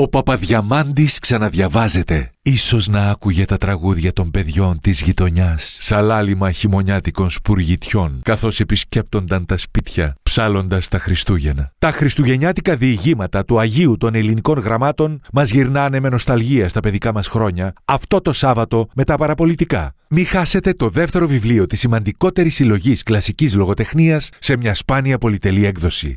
Ο Παπαδιαμάντης ξαναδιαβάζεται. Ίσως να άκουγε τα τραγούδια των παιδιών της γειτονιάς, σαλάλιμα χειμωνιάτικων σπουργητιών, καθώς επισκέπτονταν τα σπίτια, ψάλλοντας τα Χριστούγεννα. Τα χριστουγεννιάτικα διηγήματα του Αγίου των ελληνικών γραμμάτων μας γυρνάνε με νοσταλγία στα παιδικά μας χρόνια, αυτό το Σάββατο με τα παραπολιτικά. Μη χάσετε το δεύτερο βιβλίο της σημαντικότερης συλλογής κλασικής λογοτεχνίας σε μια σπάνια πολυτελή έκδοση.